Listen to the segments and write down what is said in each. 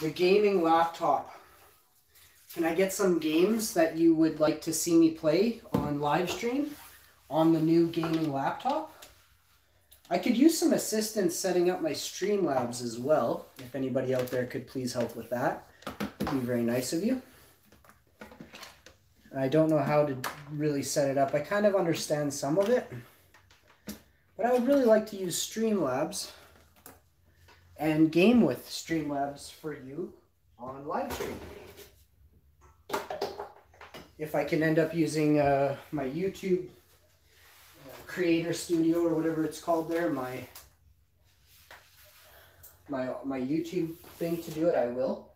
the gaming laptop. Can I get some games that you would like to see me play on live stream on the new gaming laptop? I could use some assistance setting up my Streamlabs as well. If anybody out there could please help with that, it'd be very nice of you. I don't know how to really set it up. I kind of understand some of it, but I would really like to use Streamlabs and game with Streamlabs for you on live stream. If I can end up using uh, my YouTube uh, Creator Studio or whatever it's called there, my my my YouTube thing to do it, I will.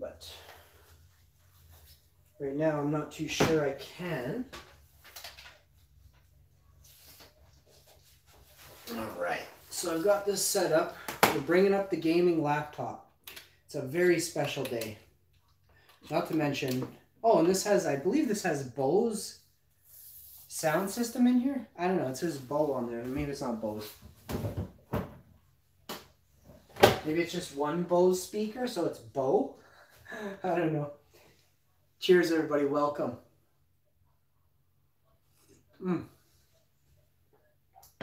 But right now, I'm not too sure I can. All right, so I've got this set up. We're bringing up the gaming laptop. It's a very special day. Not to mention, oh, and this has, I believe this has Bose sound system in here. I don't know, it says Bo on there. Maybe it's not Bose. Maybe it's just one Bose speaker, so it's Bo. I don't know. Cheers, everybody. Welcome. Mm.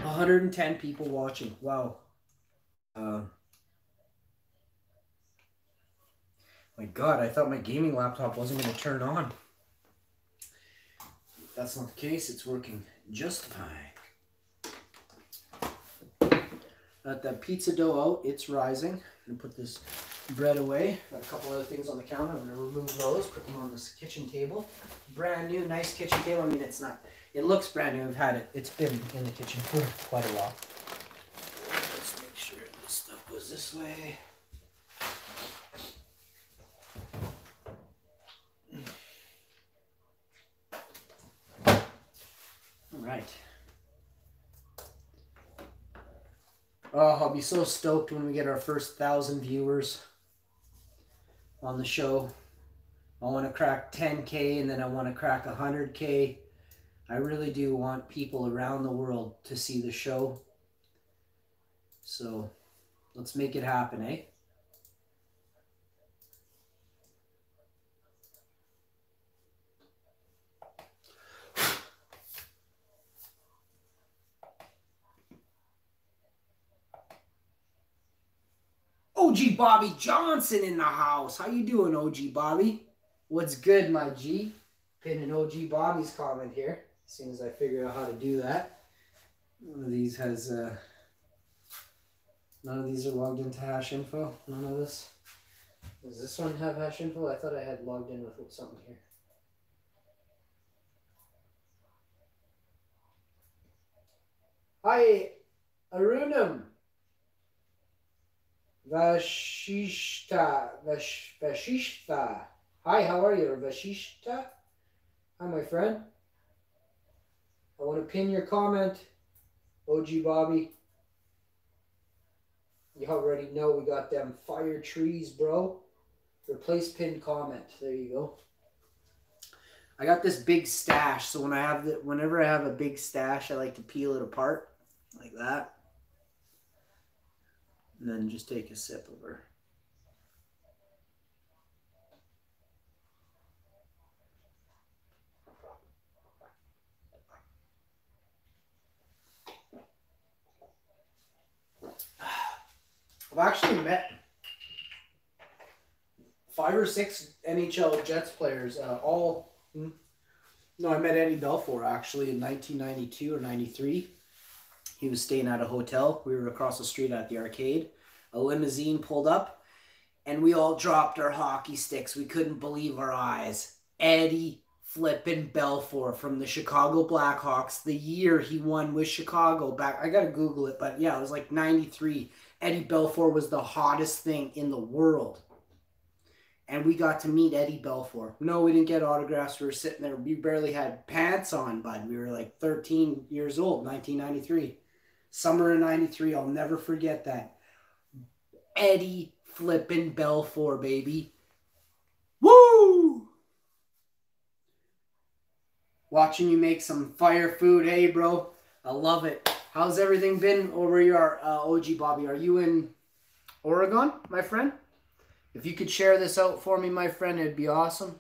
110 people watching. Wow. Uh, my God, I thought my gaming laptop wasn't going to turn on. That's not the case, it's working just fine. Got that pizza dough out. It's rising. I'm going to put this bread away. Got a couple other things on the counter. I'm going to remove those, put them on this kitchen table. Brand new, nice kitchen table. I mean, it's not, it looks brand new. I've had it. It's been in the kitchen for quite a while. Let's make sure this stuff goes this way. All right. Oh, I'll be so stoked when we get our first thousand viewers on the show. I want to crack 10K and then I want to crack 100K. I really do want people around the world to see the show. So let's make it happen, eh? OG Bobby Johnson in the house. How you doing, OG Bobby? What's good, my G? Pinning OG Bobby's comment here. As soon as I figure out how to do that. One of these has, uh, none of these are logged into hash info. None of this. Does this one have hash info? I thought I had logged in with something here. Hi, Arunam. Vashishta. Vash, Vashishta. Hi, how are you, Vashishta? Hi, my friend. I want to pin your comment, OG Bobby. You already know we got them fire trees, bro. Replace pinned comment. There you go. I got this big stash, so when I have the, whenever I have a big stash, I like to peel it apart like that, and then just take a sip of her. I've actually met five or six NHL Jets players. Uh, all no, I met Eddie Belfour actually in 1992 or 93. He was staying at a hotel. We were across the street at the arcade. A limousine pulled up, and we all dropped our hockey sticks. We couldn't believe our eyes. Eddie flippin' Belfour from the Chicago Blackhawks, the year he won with Chicago back. I gotta Google it, but yeah, it was like 93. Eddie Belfour was the hottest thing in the world. And we got to meet Eddie Belfour. No, we didn't get autographs. We were sitting there. We barely had pants on, bud. We were like 13 years old, 1993. Summer of 93. I'll never forget that. Eddie flippin' Belfour, baby. Watching you make some fire food. Hey, bro. I love it. How's everything been over your uh, OG Bobby? Are you in Oregon, my friend? If you could share this out for me, my friend, it'd be awesome.